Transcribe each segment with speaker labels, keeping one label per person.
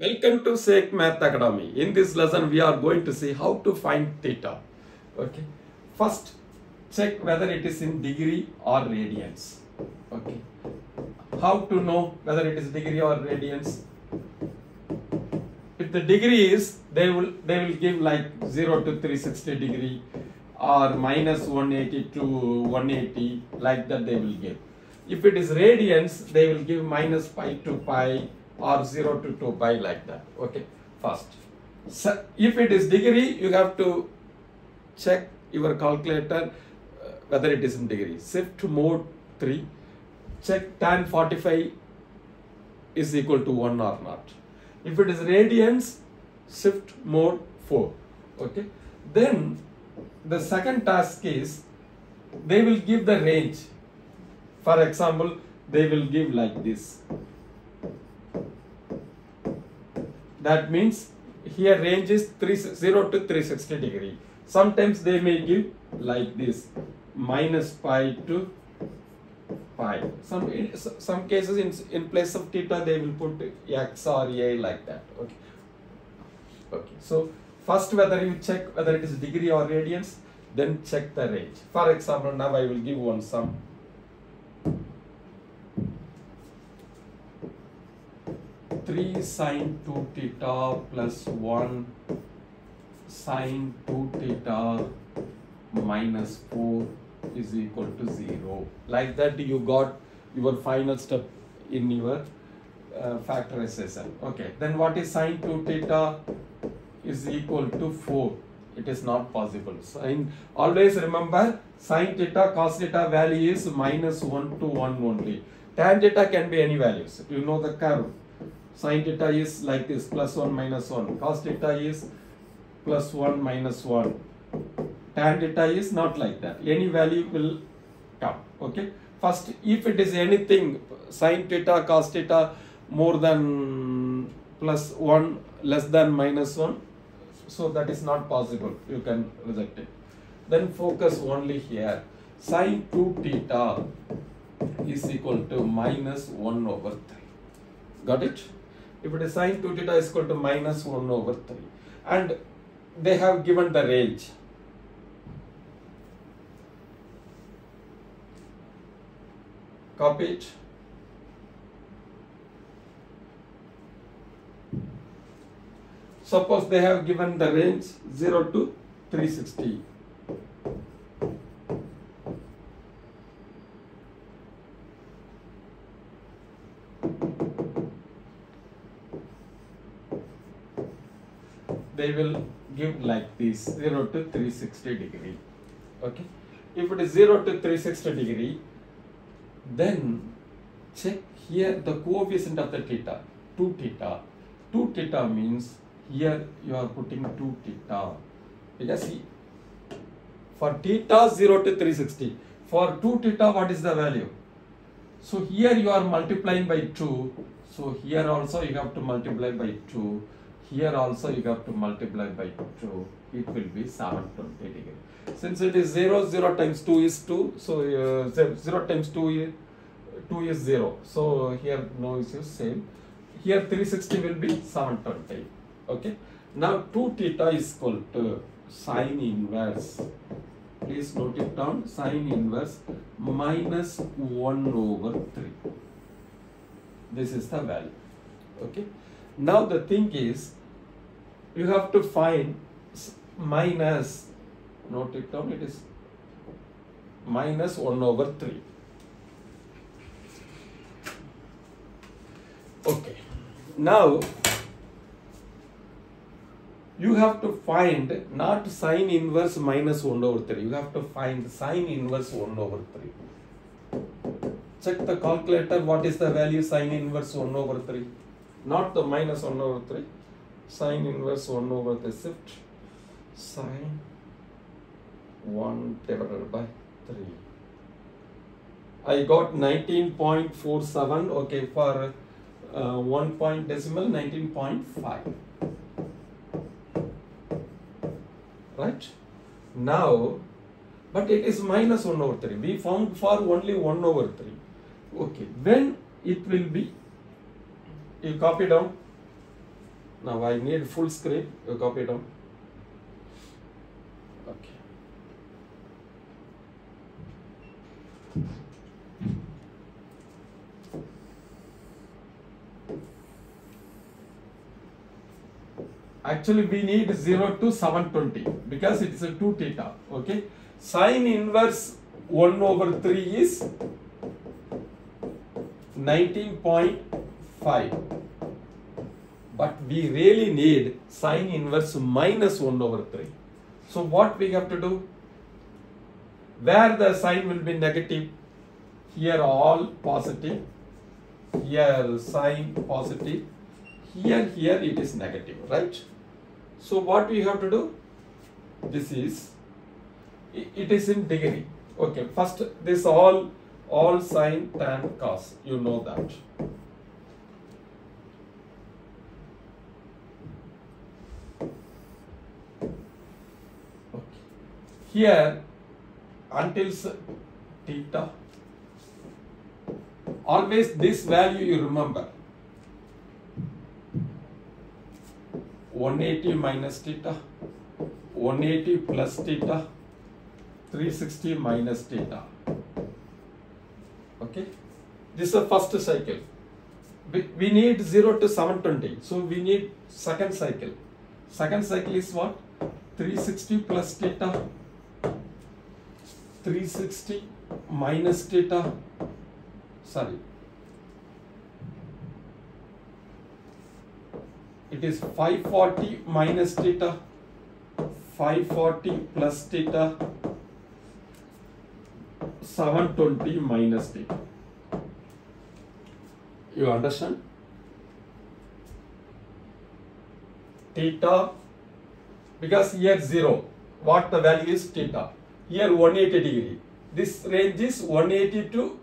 Speaker 1: Welcome to Sheik Math Academy. In this lesson, we are going to see how to find theta. Okay. First, check whether it is in degree or radians. Okay. How to know whether it is degree or radians? If the degree is, they will they will give like 0 to 360 degree or minus 180 to 180 like that they will give. If it is radians, they will give minus pi to pi or 0 to 2 pi like that. Okay, first. So if it is degree, you have to check your calculator uh, whether it is in degree. Shift mode 3. Check tan 45 is equal to 1 or not. If it is radians, shift mode 4. Okay. Then the second task is they will give the range. For example, they will give like this. That means here range is 3, 0 to 360 degree. Sometimes they may give like this minus pi to pi. Some some cases in in place of theta they will put x or a like that. Okay. Okay. So first whether you check whether it is degree or radians, then check the range. For example, now I will give one sum. Three sine two theta plus one sine two theta minus four is equal to zero. Like that, you got your final step in your uh, factorization. Okay, then what is sine 2 theta is equal to 4? It is not possible. Sine, always remember sine theta, cos theta value is minus 1 to 1 only. Tan theta can be any values. You know the curve. Sine theta is like this, plus 1 minus 1. Cos theta is plus 1 minus 1 tan theta is not like that. Any value will come okay? First if it is anything sine theta cos theta more than plus 1 less than minus 1 so that is not possible. You can reject it. Then focus only here. Sine 2 theta is equal to minus 1 over 3 got it if it is sine 2 theta is equal to minus 1 over 3 and they have given the range. Copy it. Suppose they have given the range 0 to 360 they will give 0 to 360 degree. Okay? If it is 0 to 360 degree then check here the coefficient of the theta 2 theta. 2 theta means here you are putting 2 theta. Because see for theta 0 to 360 for 2 theta what is the value? So here you are multiplying by 2 so here also you have to multiply by 2 here also you have to multiply by 2 it will be 720 degree. Since it is 0 0 times 2 is 2 so uh, 0 times 2 is 2 is 0 so here no issues same. Here 360 will be 720 okay? Now 2 theta is equal to sine inverse. Please note it down. Sine inverse minus 1 over 3 this is the value okay? Now the thing is you have to find minus note it down it is minus 1 over 3 okay. Now you have to find not sine inverse minus 1 over 3 you have to find sine inverse 1 over 3 check the calculator what is the value sine inverse 1 over 3 not the minus 1 over 3 sine inverse 1 over the shift sine 1 divided by 3 I got 19.47 okay for uh, 1 point decimal 19.5 right? Now but it is minus 1 over 3 we found for only 1 over 3 okay when it will be? You copy down. Now I need full screen. You copy down. Okay. Actually, we need 0 to 720 because it is a 2 theta. Okay. Sine inverse 1 over 3 is 19.5 but we really need sine inverse minus 1 over 3 so what we have to do? Where the sign will be negative? Here all positive. Here sign positive. Here here it is negative right so what we have to do? This is it is in degree okay first this all all sine tan cos you know that. Okay. Here until theta always this value you remember 180 minus theta 180 plus theta 360 minus theta. Okay? This is the first cycle. We, need 0 to 720 so we need second cycle. Second cycle is what? 360 plus theta 360 minus theta. Sorry it is 540 minus theta 540 plus theta 720 minus theta. You understand? Theta because here 0 what the value is? Theta. Here 180 degree. This range is 180 to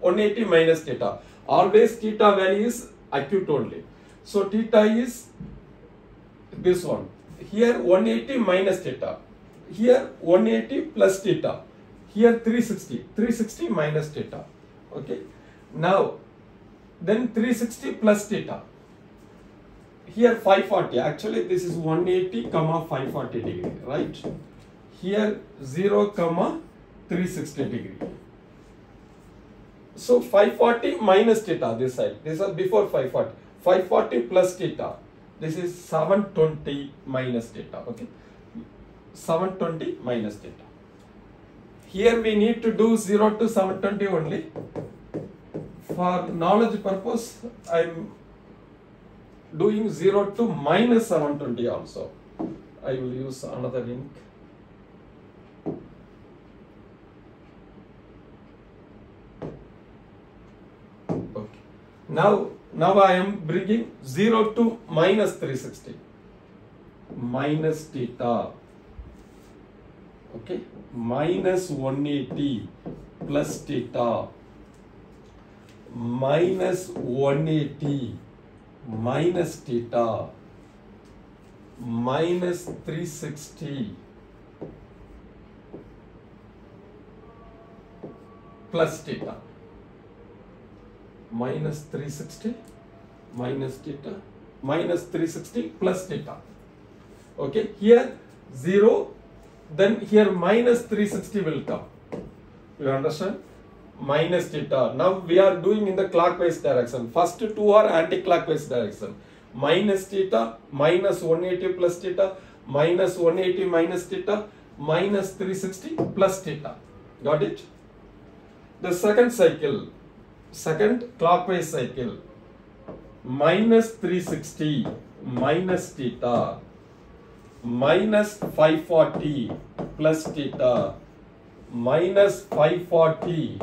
Speaker 1: 180 minus theta. Always theta value is acute only so theta is this one. Here 180 minus theta. Here 180 plus theta. Here 360 360 minus theta. Okay. Now then 360 plus theta. Here 540 actually this is 180 comma 540 degree right? Here 0 comma 360 degree. So 540 minus theta this side. This is before 540 540 plus theta. This is 720 minus theta okay? 720 minus theta. Here we need to do 0 to 720 only. For knowledge purpose i'm doing 0 to minus 720 also. I will use another ink okay. Now now i am bringing 0 to minus 360 minus theta. Okay? Minus 180 plus theta. Minus 180 minus theta. Minus 360 plus theta minus 360 minus theta minus 360 plus theta. Okay here 0 then here minus 360 will come. You understand? Minus theta. Now we are doing in the clockwise direction. First two are anti-clockwise direction. Minus theta minus 180 plus theta minus 180 minus theta minus 360 plus theta. Got it? The second cycle second clockwise cycle. Minus 360 minus theta minus 540 plus theta minus 540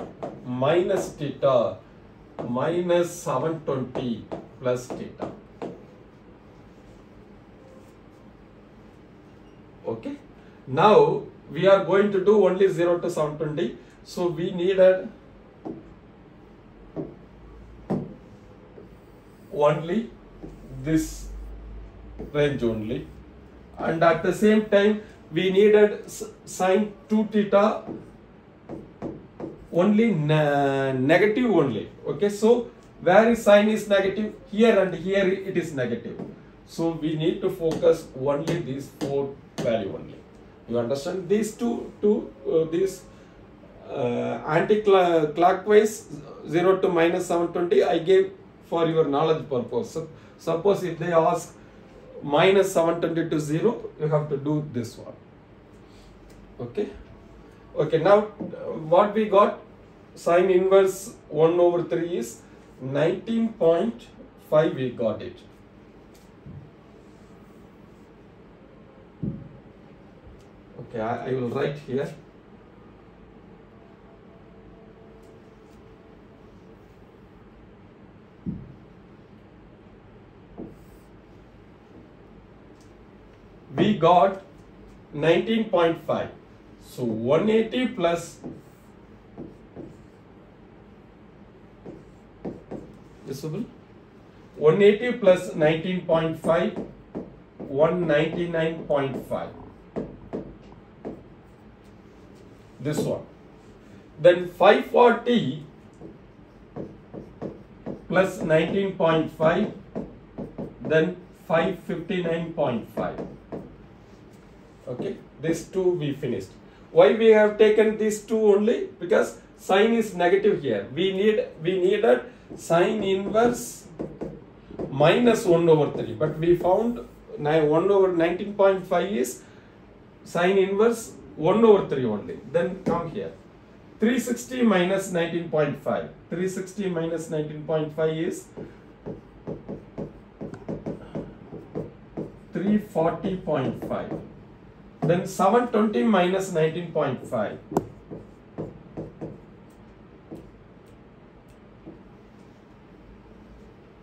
Speaker 1: minus theta minus 720 plus theta. Okay? Now we are going to do only 0 to 720 so we needed only this range only and at the same time we needed sine 2 theta only ne- negative only okay so where is sine is negative here and here it is negative So we need to focus only these four value only. You understand? These two, two, uh, these uh, anti-clockwise 0 to minus 720 I gave for your knowledge purpose. So, suppose if they ask minus 720 to 0, you have to do this one. Okay. Okay, now what we got sine inverse 1 over 3 is 19.5 we got it. Okay, I, I will write here. We got 19.5. So 180 plus visible? 180 plus 19.5 199.5 this one. Then 540 plus 19.5 then 559.5 okay these two we finished. Why we have taken these two only? Because sign is negative here. We need we needed sine inverse minus 1 over 3 but we found 1 over 19.5 is sine inverse 1 over 3 only. Then come here. 360 minus 19.5 360 minus 19.5 is 340.5 then 720 minus 19.5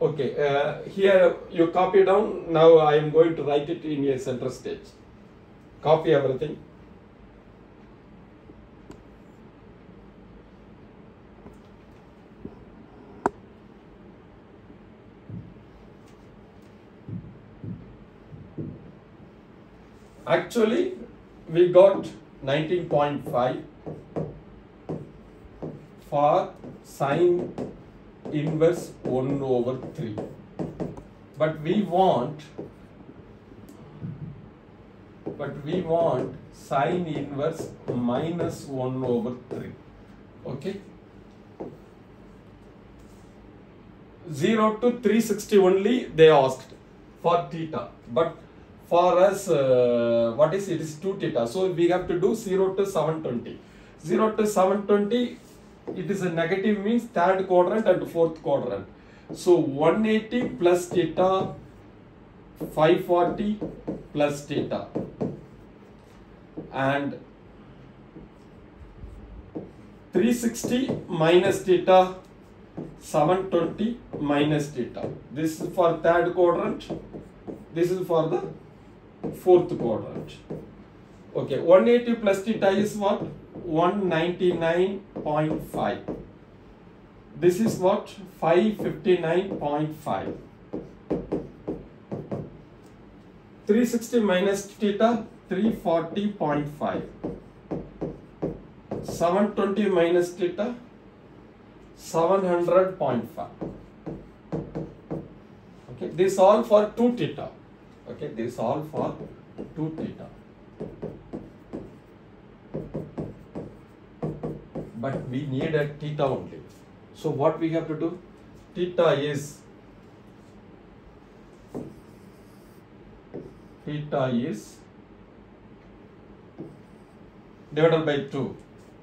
Speaker 1: okay uh, here you copy down. Now i am going to write it in a center stage. Copy everything actually we got 19.5 for sine inverse 1 over 3 but we want but we want sine inverse minus 1 over 3 okay? 0 to 360 only they asked for theta. But for us uh, what is it is 2 theta. So we have to do 0 to 720 0 to 720 it is a negative means third quadrant and fourth quadrant. So 180 plus theta 540 plus theta. And 360 minus theta 720 minus theta. This is for third quadrant. This is for the fourth quadrant okay 180 plus theta is what? 199.5 this is what? 559.5 360 minus theta 340.5 720 minus theta 700.5 okay this all for 2 theta okay this all for 2 theta. But we need a theta only. So what we have to do? Theta is theta is divided by 2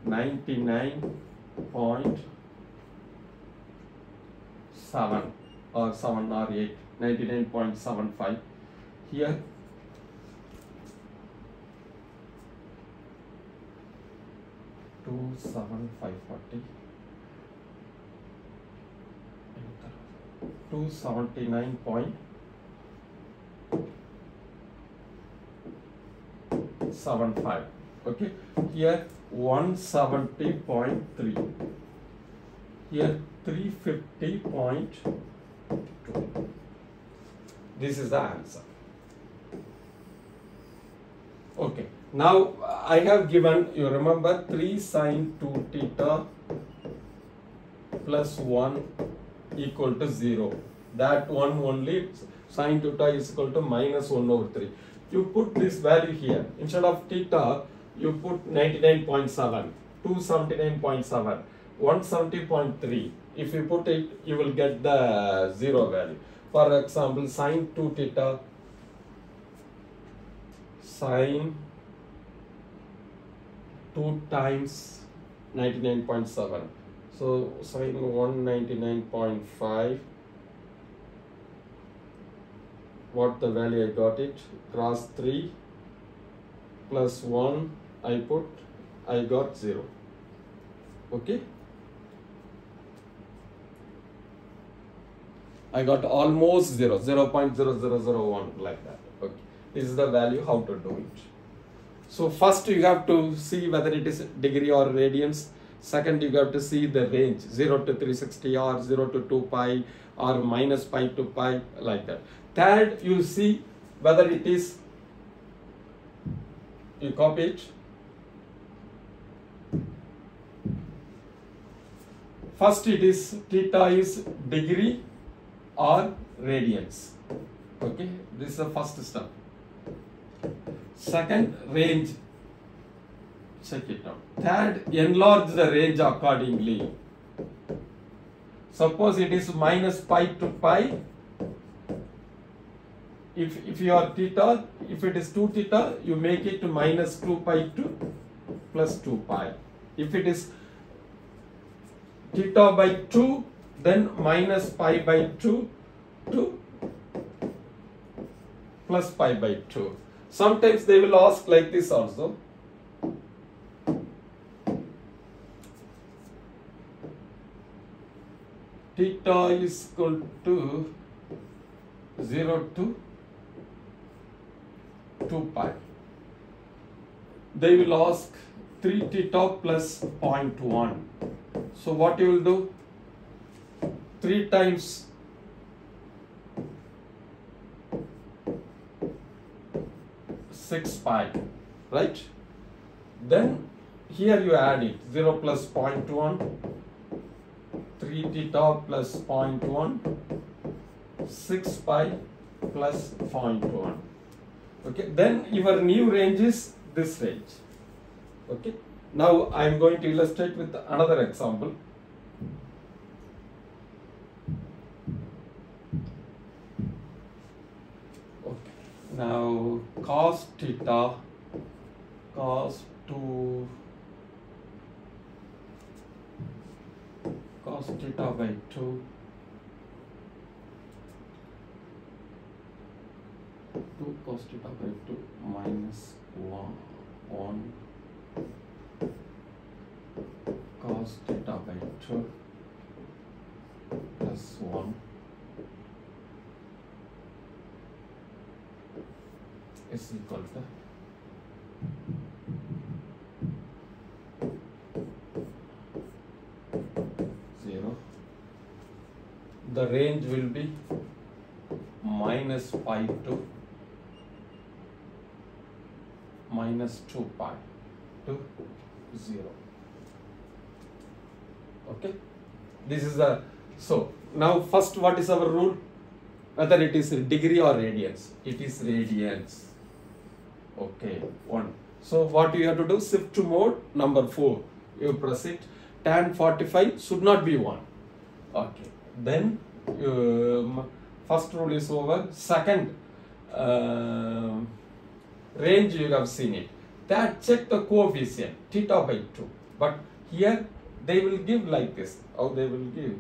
Speaker 1: 99.7 or 7 or 8 99.75 here two seven five forty. Two seventy nine point seven five. Okay. Here one seventy point three. Here three fifty point two. This is the answer okay now I have given you remember 3 sine 2 theta plus 1 equal to 0 that one only sine theta is equal to minus 1 over 3. You put this value here. Instead of theta, you put 99.7, 279.7, 170.3. If you put it, you will get the zero value. For example, sine 2 theta, sine 2 times 99.7. So sine 199.5 what the value I got it? Cross 3 plus 1 I put I got 0 okay? I got almost 0 0 0.0001 like that. Okay is the value how to do it so first you have to see whether it is degree or radians second you have to see the range 0 to 360 or 0 to 2 pi or minus pi to pi like that Third, you see whether it is, you copy it. First, it is theta is degree or radians. Okay, this is the first step. Second, range. Check it out. Third, enlarge the range accordingly. Suppose it is minus pi to pi, if, if you are theta, if it is 2 theta, you make it to minus 2 pi to plus 2 pi. If it is theta by 2, then minus pi by 2 to plus pi by 2. Sometimes they will ask like this also. Theta is equal to 0 to 2 pi. They will ask 3 theta plus 0.1. So what you will do? 3 times six pi, right? Then here you add it 0 plus 0.1, 3 theta plus 0.1, 6 pi plus 0.1 okay then your new range is this range. Okay now i am going to illustrate with another example okay now cos theta cos 2 cos theta by 2 2 cos theta by 2 minus 1 1 cos theta by 2 plus 1 is equal to zero. The range will be minus 5 to minus 2 pi to 0 okay? This is the so now first what is our rule? Whether it is degree or radians. It is radians okay one so what you have to do shift to mode number 4 you press it tan 45 should not be 1 okay then um, first rule is over second uh, range you have seen it. That check the coefficient theta by 2. But here they will give like this. How they will give?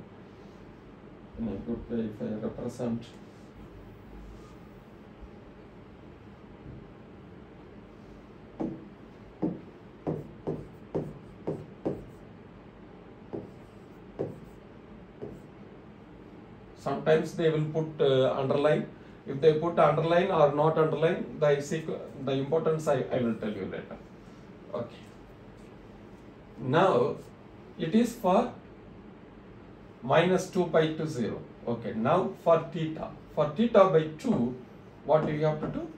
Speaker 1: In a good way if I represent. Sometimes they will put uh, underline if they put underline or not underline, the, the importance I, I will tell you later. Okay. Now, it is for minus 2 pi to 0. Okay, now for theta. For theta by 2, what do you have to do?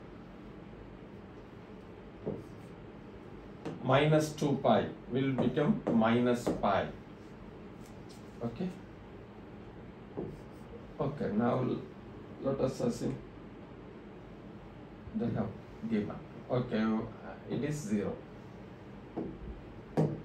Speaker 1: Minus 2 pi will become minus pi. Okay. Okay, now let us assume they have given. Okay uh, it is 0 okay.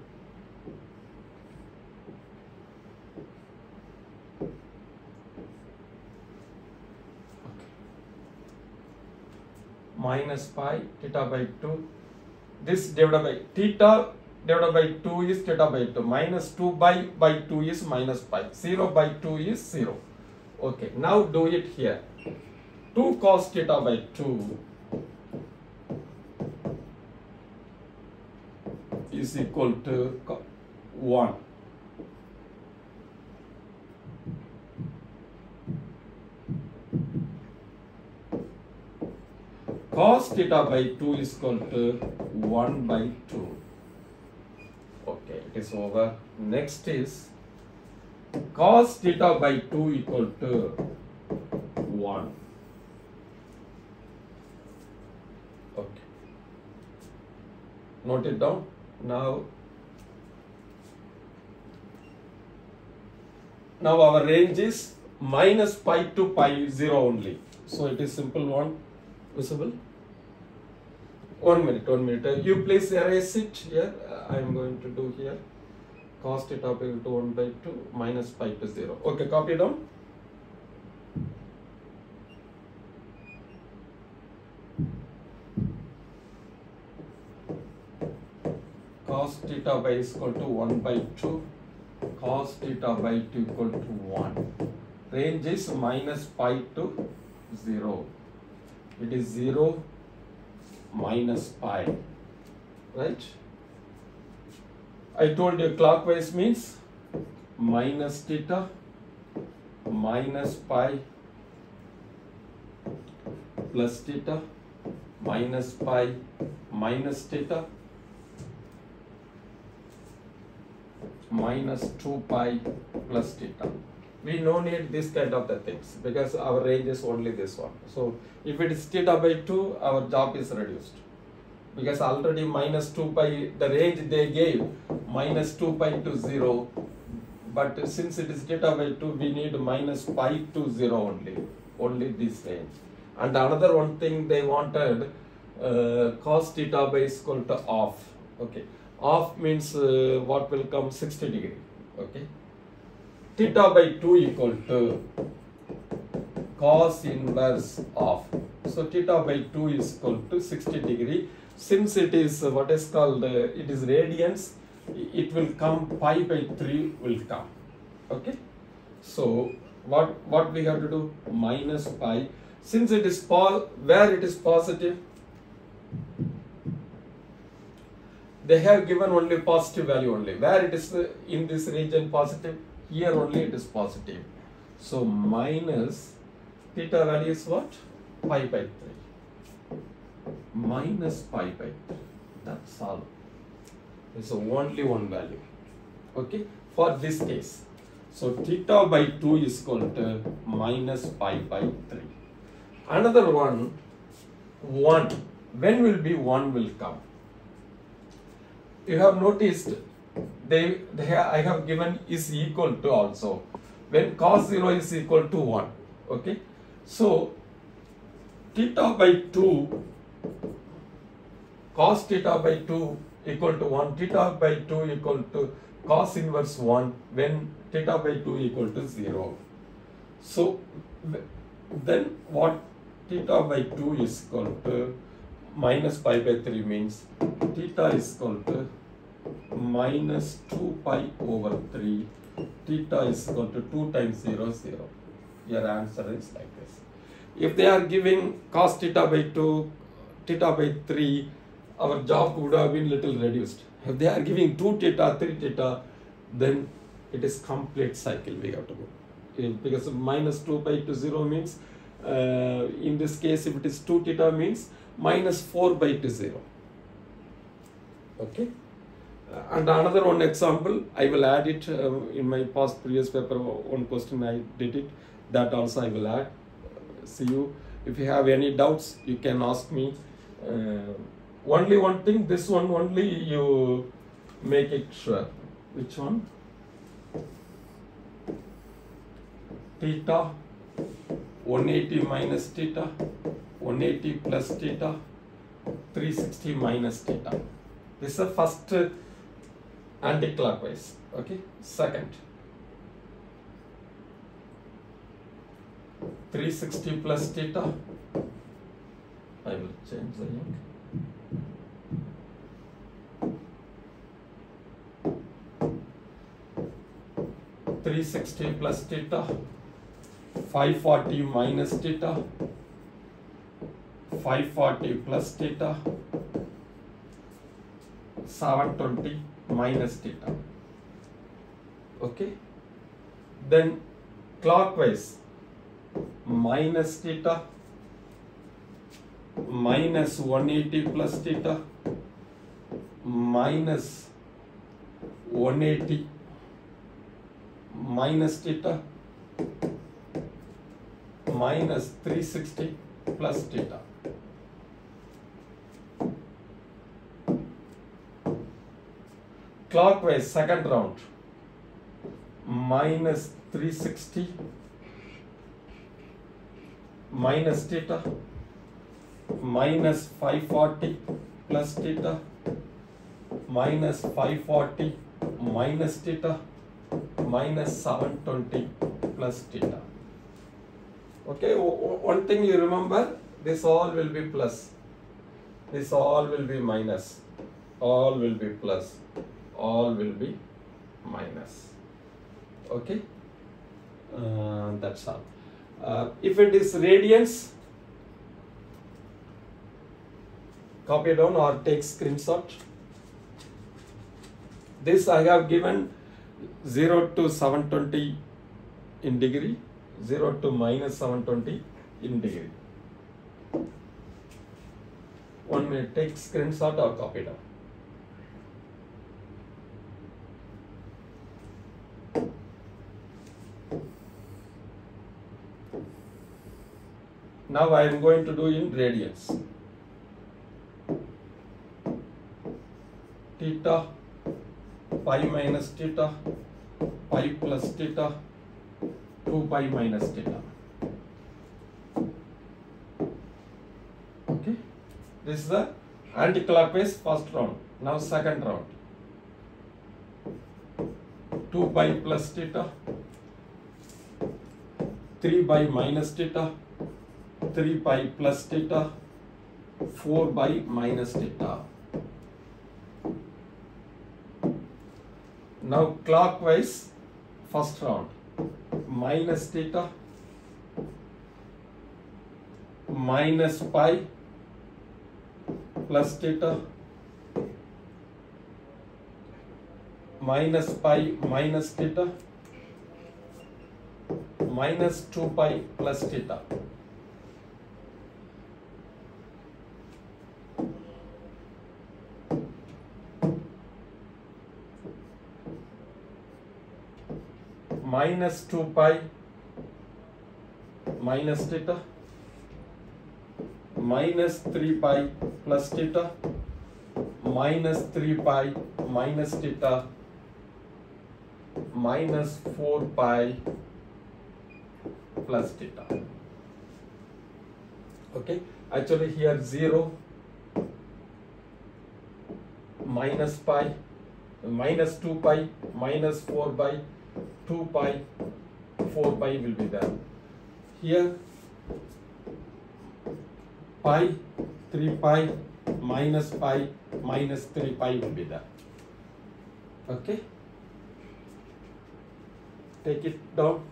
Speaker 1: minus pi theta by 2 this divided by theta divided by 2 is theta by 2 minus 2 by by 2 is minus pi. 0 by 2 is 0 okay now do it here. 2 cos theta by 2 is equal to 1 cos theta by 2 is equal to 1 by 2 okay it is over. Next is cos theta by 2 equal to 1 okay. Note it down. Now now our range is minus pi to pi 0 only. So it is simple one. Visible? One minute one minute. You please erase it here. I am going to do here cos theta equal to 1 by 2 minus pi to 0 okay copy down. Cos theta by is equal to 1 by 2 cos theta by 2 equal to 1 range is minus pi to 0 it is 0 minus pi. Right I told you clockwise means minus theta minus pi plus theta minus pi minus theta minus 2 pi plus theta. We no need this kind of the things because our range is only this one. So if it is theta by 2, our job is reduced. Because already minus 2 pi, the range they gave minus 2 pi to 0. But since it is theta by 2, we need minus pi to 0 only. Only this range. And another one thing they wanted uh, cos theta by is equal to off. Okay. Off means uh, what will come 60 degree. Okay. Theta by 2 equal to cos inverse of. So theta by 2 is equal to 60 degree. Since it is what is called, it is radians, it will come pi by 3 will come. Okay. So what what we have to do? Minus pi. Since it is where it is positive, they have given only positive value only. Where it is in this region positive, here only it is positive. So minus theta value is what? Pi by 3. Minus pi by 3. That's all. It's only one value. Okay, for this case. So theta by 2 is equal to minus pi by 3. Another one, 1. When will be 1 will come? you have noticed they, they I have given is equal to also when cos 0 is equal to 1 okay so theta by 2 cos theta by 2 equal to 1 theta by 2 equal to cos inverse 1 when theta by 2 equal to 0 so then what theta by 2 is equal to minus pi by 3 means theta is equal to minus 2 pi over 3 theta is equal to 2 times 0 0 your answer is like this. If they are giving cos theta by 2 theta by 3 our job would have been little reduced. If they are giving 2 theta 3 theta then it is complete cycle we have to go. Eh, because minus 2 pi to 0 means uh, in this case if it is 2 theta means minus 4 by to 0 okay? Uh, and another one example i will add it uh, in my past previous paper one question i did it that also i will add. See you. If you have any doubts you can ask me only one thing this one only you make it sure. Which one? Theta 180 minus theta 180 plus theta 360 minus theta. This is the first uh, anti-clockwise okay? Second. 360 plus theta I will change the ink Three sixty plus theta, five forty minus theta, five forty plus theta, seven twenty minus theta. Okay. Then clockwise minus theta minus 180 plus theta minus 180 minus theta minus 360 plus theta. Clockwise second round minus 360 minus theta minus 540 plus theta minus 540 minus theta minus 720 plus theta. Okay, one thing you remember, this all will be plus, this all will be minus, all will be plus, all will be minus. Okay, uh, that's all. Uh, if it is radians, copy down or take screenshot. This I have given 0 to 720 in degree, 0 to minus 720 in degree. One minute, take screenshot or copy down. Now I am going to do in radians. Theta, pi minus theta, pi plus theta, 2 pi minus theta. Okay, this is the anti-clockwise first round. Now second round. 2 pi plus theta, 3 pi minus theta, 3 pi plus theta, 4 pi minus theta. Now clockwise first round minus theta minus pi plus theta minus pi minus theta minus 2 pi plus theta. Minus 2 pi minus theta minus 3 pi plus theta minus 3 pi minus theta minus 4 pi plus theta. Okay? Actually here 0 minus pi minus 2 pi minus 4 pi 2 pi 4 pi will be there. Here pi 3 pi minus pi minus 3 pi will be there. Okay? Take it down.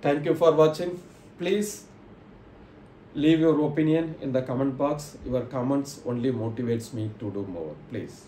Speaker 1: Thank you for watching. Please leave your opinion in the comment box. Your comments only motivates me to do more. Please